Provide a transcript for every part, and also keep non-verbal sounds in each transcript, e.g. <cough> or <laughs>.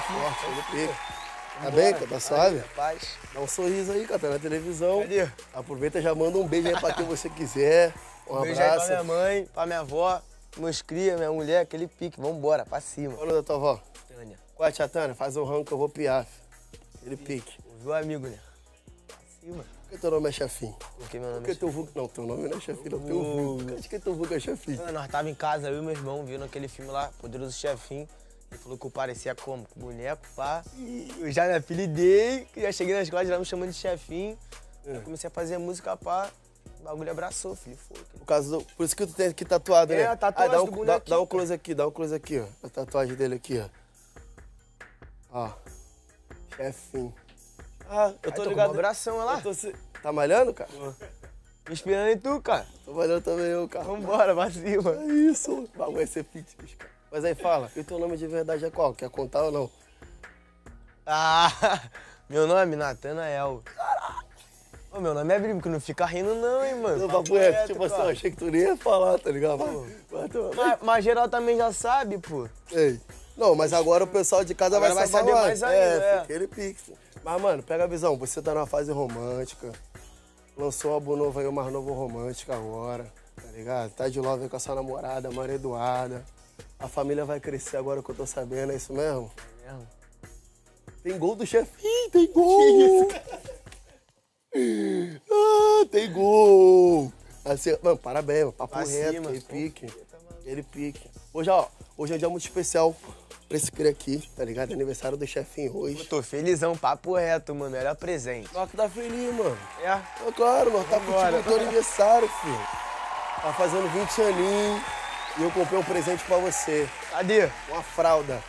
forte, ele pique. Tá bem, cara? Tá suave? Paz. Dá um sorriso aí, cara, tá na televisão. Cadê? Aproveita e já manda um beijo aí pra quem você quiser. Um Beijo aí pra abraço. minha mãe, pra minha avó, meus cria, minha mulher, aquele pique. Vambora, pra cima. Qual é o nome da tua avó? Tânia. Qual é, tia Tânia? Faz um rango que eu vou piar. filho. Ele pique. Ouviu amigo, né? Pra cima. Por que teu nome é chefinho? Porque meu nome Por que é... teu vulgo... Não, teu nome não é chefinho, não. Teu vulgo. Acho que teu vulgo é chefinho. Mano, Nós tava em casa, eu e meu irmão, vendo aquele filme lá, Poderoso Chefinho. Ele falou que eu parecia como? Com boneco, pá. Eu já me apelidei, já cheguei na escola, já me chamando de chefinho. Aí comecei a fazer música, pá. O bagulho abraçou, filho. Foi. Por, causa do... Por isso que tu tem aqui tatuado, né? É, a tatuagem Ah, dá um, do dá, dá close aqui, dá um close aqui, ó. A tatuagem dele aqui, ó. Ó. Chefinho. Ah, eu Aí tô com ligado. uma abração, olha lá. Tô Tá malhando, cara? Me esperando em tu, cara. Tô malhando também eu, cara. Vambora, pra cima. É isso. O bagulho vai ser fitness, cara. Mas aí fala, e teu nome de verdade é qual? Quer contar ou não? Ah, <laughs> meu nome, Natanael. Ô, meu nome é Brimo, que não fica rindo não, hein, mano. Não, Papo reto, tipo assim, eu achei que tu nem ia falar, tá ligado? Mas, mas, tu- Mas, mas geral também já sabe, pô. Ei. Não, mas agora o pessoal de casa vai, vai saber mais ainda, É, é. aquele pix. Mas, mano, pega a visão. Você tá numa fase romântica. Lançou um álbum novo aí, o mais novo romântico agora. Tá ligado? Tá de love com a sua namorada, Maria Eduarda. A família vai crescer agora que eu tô sabendo, é isso mesmo? mesmo? Tem gol do chefinho, tem gol! <laughs> ah, tem gol! Assim, mano, parabéns, mano. Papo Pra reto, pô. pique. Aquele pique. Hoje, ó, hoje é um dia muito especial pra esse cria aqui, tá ligado? Aniversário do chefinho Eu hoje. tô felizão, papo reto, mano. Melhor presente. Nós que tá feliz, mano. É? É claro, nós tá curtindo o teu aniversário, filho. Tá fazendo 20 aninhos e eu comprei um presente pra você. Cadê? Uma fralda.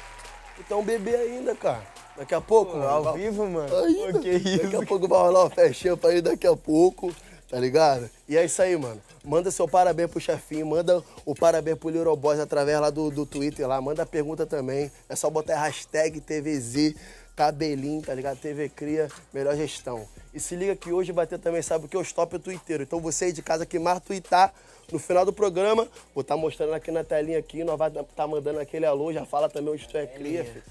Um bebê ainda, cara. Daqui a pouco, Pô, ao vai- vivo, mano. Ainda. Pô, que Daqui isso? a pouco vai rolar uma festinha pra ele daqui a pouco, tá ligado? E é isso aí, mano. Manda seu parabéns pro chefinho, manda o parabéns pro Little Boys através lá do, do Twitter lá, manda a pergunta também. É só botar hashtag TVZ, cabelinho, tá ligado? TV Cria, melhor gestão. E se liga que hoje vai ter também, sabe o que? Os top Twitter. Então você aí de casa que mais twittar, no final do programa, vou estar mostrando aqui na telinha aqui, nós vai tá mandando aquele alô, já fala também onde tu é cria, filho.